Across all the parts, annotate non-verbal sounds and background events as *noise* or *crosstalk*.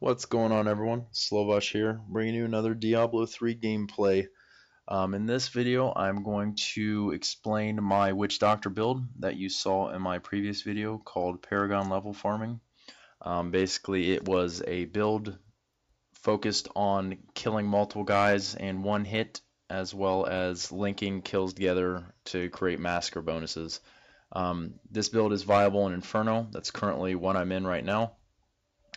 What's going on everyone? Slovosh here, bringing you another Diablo 3 gameplay. Um, in this video, I'm going to explain my Witch Doctor build that you saw in my previous video called Paragon Level Farming. Um, basically, it was a build focused on killing multiple guys in one hit, as well as linking kills together to create massacre bonuses. Um, this build is viable in Inferno, that's currently what I'm in right now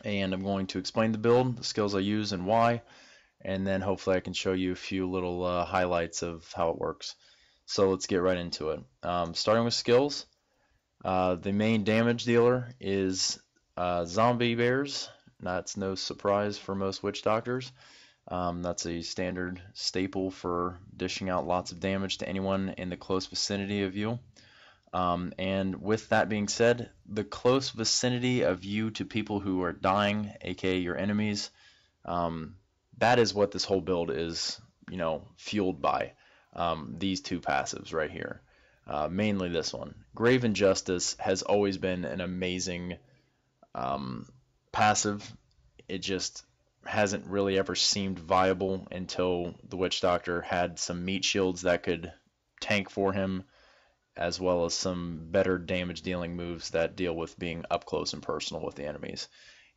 and I'm going to explain the build, the skills I use and why, and then hopefully I can show you a few little uh, highlights of how it works. So let's get right into it. Um, starting with skills, uh, the main damage dealer is uh, zombie bears. That's no surprise for most witch doctors. Um, that's a standard staple for dishing out lots of damage to anyone in the close vicinity of you. Um, and with that being said, the close vicinity of you to people who are dying, aka your enemies, um, that is what this whole build is, you know, fueled by. Um, these two passives right here. Uh, mainly this one. Grave Injustice has always been an amazing um, passive. It just hasn't really ever seemed viable until the Witch Doctor had some meat shields that could tank for him as well as some better damage dealing moves that deal with being up close and personal with the enemies.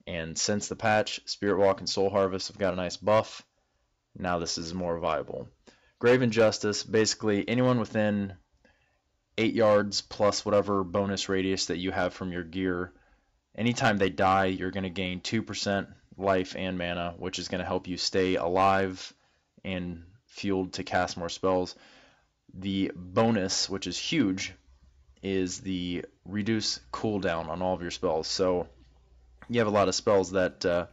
And since the patch, Spirit Walk and Soul Harvest have got a nice buff. Now this is more viable. Grave Injustice, basically anyone within 8 yards plus whatever bonus radius that you have from your gear, anytime they die, you're going to gain 2% life and mana, which is going to help you stay alive and fueled to cast more spells. The bonus, which is huge, is the reduce cooldown on all of your spells. So you have a lot of spells that uh,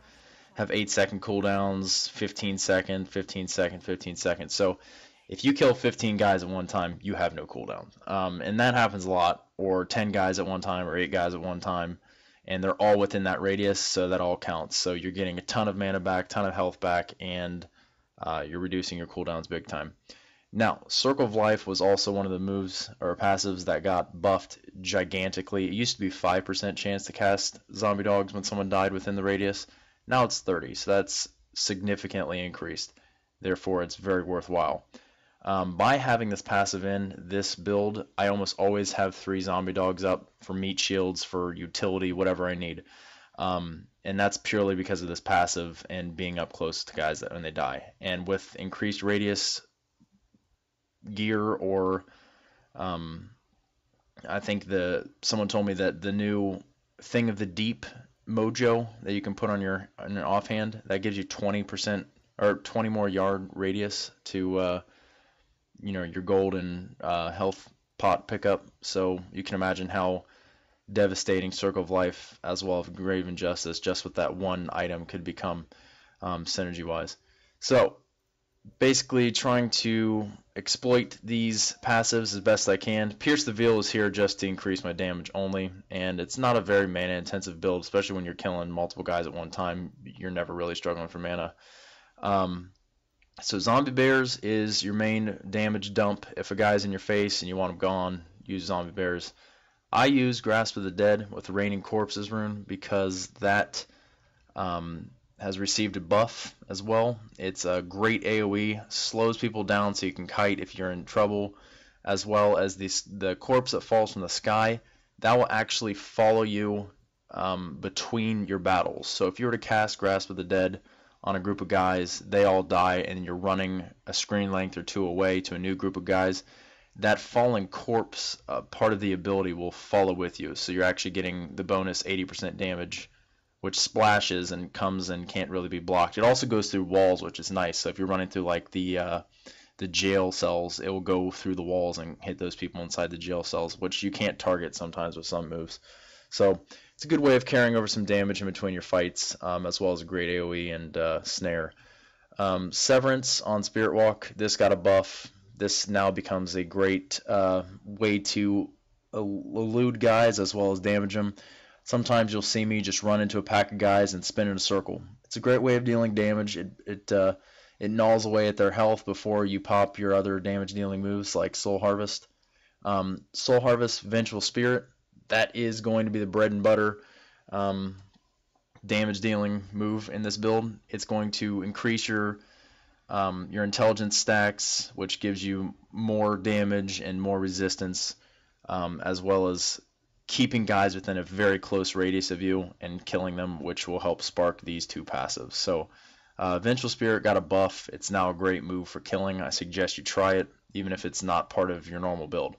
have 8 second cooldowns, 15 second, 15 second, 15 seconds. So if you kill 15 guys at one time, you have no cooldown. Um, and that happens a lot, or 10 guys at one time, or 8 guys at one time. And they're all within that radius, so that all counts. So you're getting a ton of mana back, ton of health back, and uh, you're reducing your cooldowns big time. Now, Circle of Life was also one of the moves or passives that got buffed gigantically. It used to be 5% chance to cast zombie dogs when someone died within the radius. Now it's 30, so that's significantly increased. Therefore, it's very worthwhile. Um, by having this passive in this build, I almost always have three zombie dogs up for meat shields, for utility, whatever I need. Um, and that's purely because of this passive and being up close to guys that when they die. And with increased radius gear or um, I think the someone told me that the new thing of the deep mojo that you can put on your on your offhand that gives you 20% or 20 more yard radius to uh, you know your gold and uh, health pot pickup. So you can imagine how devastating Circle of Life as well as Grave Injustice just with that one item could become um, synergy wise. So basically trying to exploit these passives as best I can. Pierce the Veil is here just to increase my damage only, and it's not a very mana intensive build, especially when you're killing multiple guys at one time. You're never really struggling for mana. Um, so Zombie Bears is your main damage dump. If a guy's in your face and you want him gone, use Zombie Bears. I use Grasp of the Dead with the Raining Corpses rune because that um, has received a buff as well. It's a great AoE, slows people down so you can kite if you're in trouble, as well as the, the corpse that falls from the sky. That will actually follow you um, between your battles. So if you were to cast Grasp of the Dead on a group of guys, they all die, and you're running a screen length or two away to a new group of guys, that falling corpse uh, part of the ability will follow with you. So you're actually getting the bonus 80% damage which splashes and comes and can't really be blocked. It also goes through walls, which is nice. So if you're running through like the uh, the jail cells, it will go through the walls and hit those people inside the jail cells, which you can't target sometimes with some moves. So it's a good way of carrying over some damage in between your fights, um, as well as a great AOE and uh, snare. Um, Severance on Spirit Walk, this got a buff. This now becomes a great uh, way to elude guys as well as damage them. Sometimes you'll see me just run into a pack of guys and spin in a circle. It's a great way of dealing damage. It it uh, it gnaws away at their health before you pop your other damage dealing moves like Soul Harvest. Um, Soul Harvest, Vengeful Spirit, that is going to be the bread and butter. Um, damage dealing move in this build. It's going to increase your um, your intelligence stacks, which gives you more damage and more resistance, um, as well as keeping guys within a very close radius of you and killing them, which will help spark these two passives. So, uh, Vengeful Spirit got a buff. It's now a great move for killing. I suggest you try it, even if it's not part of your normal build.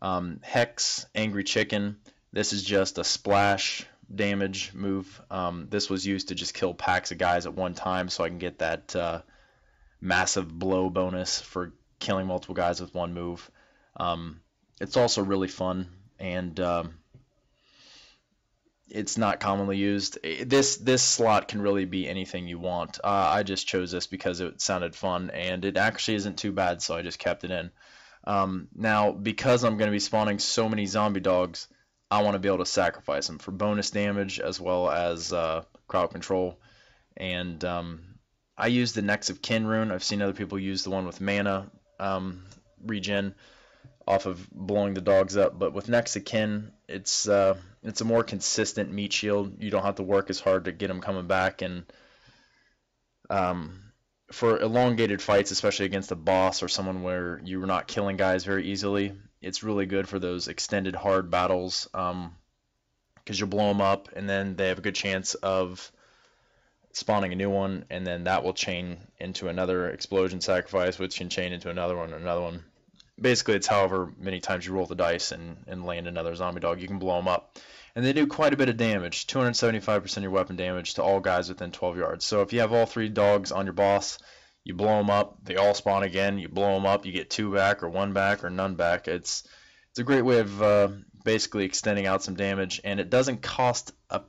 Um, Hex, Angry Chicken. This is just a splash damage move. Um, this was used to just kill packs of guys at one time, so I can get that uh, massive blow bonus for killing multiple guys with one move. Um, it's also really fun and um, it's not commonly used. This this slot can really be anything you want. Uh, I just chose this because it sounded fun and it actually isn't too bad, so I just kept it in. Um, now, because I'm going to be spawning so many zombie dogs, I want to be able to sacrifice them for bonus damage as well as uh, crowd control. And um, I use the Next of Kin rune. I've seen other people use the one with mana um, regen off of blowing the dogs up. But with Next of Kin, it's uh, it's a more consistent meat shield. You don't have to work as hard to get them coming back. And um, for elongated fights, especially against a boss or someone where you're not killing guys very easily, it's really good for those extended hard battles. Um, because you'll blow them up, and then they have a good chance of spawning a new one, and then that will chain into another explosion sacrifice, which can chain into another one, another one. Basically, it's however many times you roll the dice and, and land another zombie dog, you can blow them up. And they do quite a bit of damage 275% of your weapon damage to all guys within 12 yards. So if you have all three dogs on your boss, you blow them up, they all spawn again, you blow them up, you get two back, or one back, or none back. It's, it's a great way of uh, basically extending out some damage, and it doesn't cost a,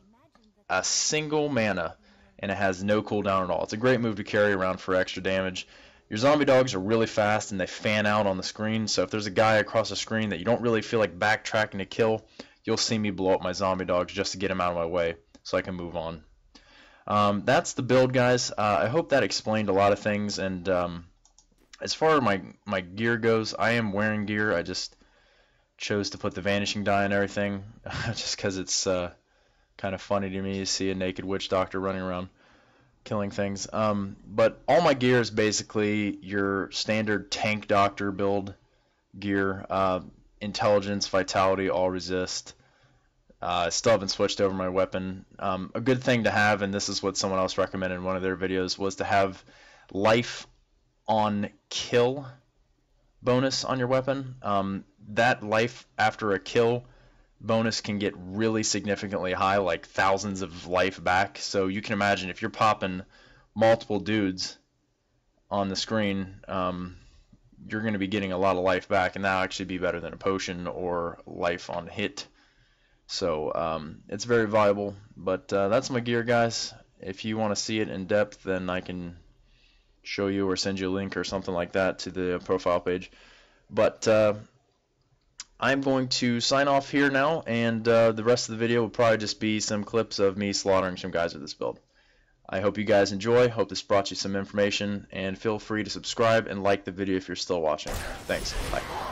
a single mana and it has no cooldown at all. It's a great move to carry around for extra damage. Your zombie dogs are really fast and they fan out on the screen, so if there's a guy across the screen that you don't really feel like backtracking to kill, you'll see me blow up my zombie dogs just to get them out of my way so I can move on. Um, that's the build, guys. Uh, I hope that explained a lot of things, and um, as far as my, my gear goes, I am wearing gear. I just chose to put the vanishing dye and everything *laughs* just because it's uh, kind of funny to me to see a naked witch doctor running around killing things. Um, but all my gear is basically your standard tank doctor build gear. Uh, intelligence, vitality, all resist. Uh, I still haven't switched over my weapon. Um, a good thing to have, and this is what someone else recommended in one of their videos, was to have life on kill bonus on your weapon. Um, that life after a kill bonus can get really significantly high, like thousands of life back. So you can imagine if you're popping multiple dudes on the screen, um, you're going to be getting a lot of life back, and that'll actually be better than a potion or life on hit. So um, it's very viable. But uh, that's my gear, guys. If you want to see it in depth, then I can show you or send you a link or something like that to the profile page. But uh, I'm going to sign off here now, and uh, the rest of the video will probably just be some clips of me slaughtering some guys with this build. I hope you guys enjoy, hope this brought you some information, and feel free to subscribe and like the video if you're still watching. Thanks, bye.